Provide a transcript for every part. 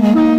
Mm-hmm.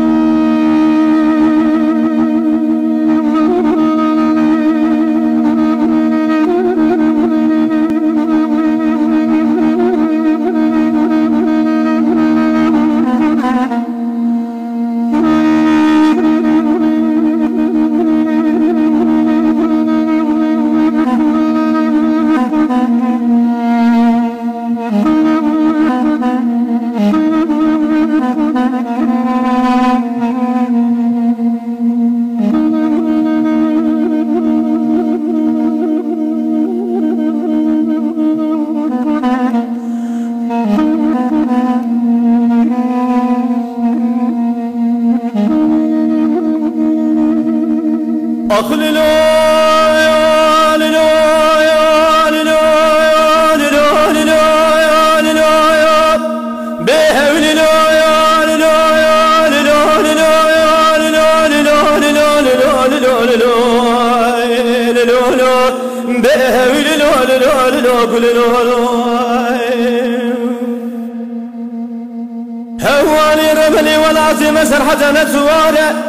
هواني رملي ولازم سرحة نتوارة.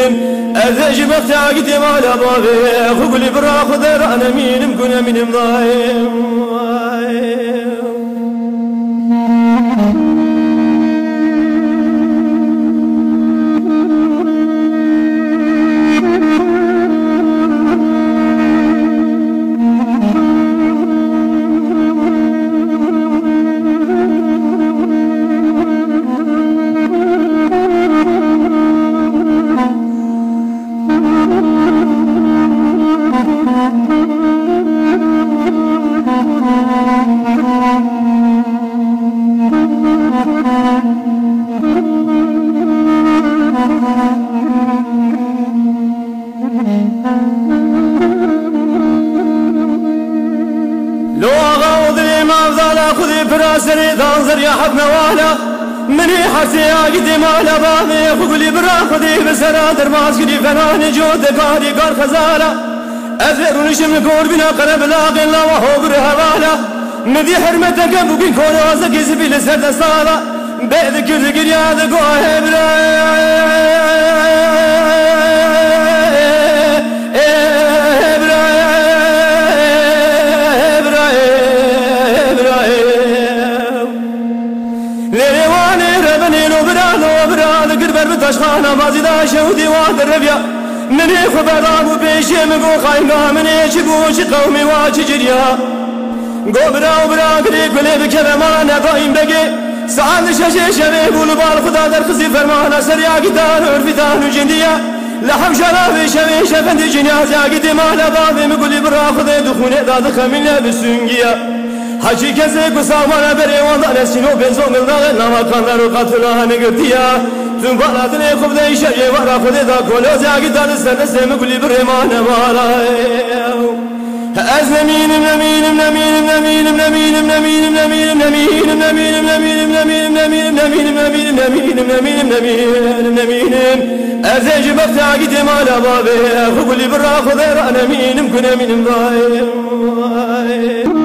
از جبت تاقتي مالا بابي خوك لي براخ دران مين مكون من مضايم خذي براسني تنظر يا حب نوالا. مني حرسي يا قدي مالا بامي خذي برا خذي بسرادر ماسكري فناني جود قاري قار خزاله Ezber unuşum korbina kara belagin lava hobur havala Medi hürmete gel bugün konu azı gizli bile serde sağla Bedi kürdü gir yadı goa hebra و برا لگر بر بتاش خانه بازی داشه و دیوان در بیا. منی خو برام و پیشه مگو خاینا منی چی گو چی قومی و چی جریا. گو برا و برا گری بکه به ما نقایم بگی. سعال ششه شبه بول بال خدا در خزی فرمانه سر یا گیدان و رفیدان و جندیا. لحم شراب شبه شفند جنیاز یا گیدی ما لبابی مگولی برا خدا دخونه داد خمیل بسونگیا. حجی کسی سامان بری وان دار سینو بنزو ملدال نما کاندار و قاتلان گرتیا تون بالاتنی خوب دی شری ورا خود دا کلو زیاگی داد سر سم کلی برمان مارا از نمین نمین نمین نمین نمین نمین نمین نمین نمین نمین نمین نمین نمین نمین نمین نمین نمین نمین از اجب افتاقی دمال بابه خوب لی برا خود را نمین مكن من ضايم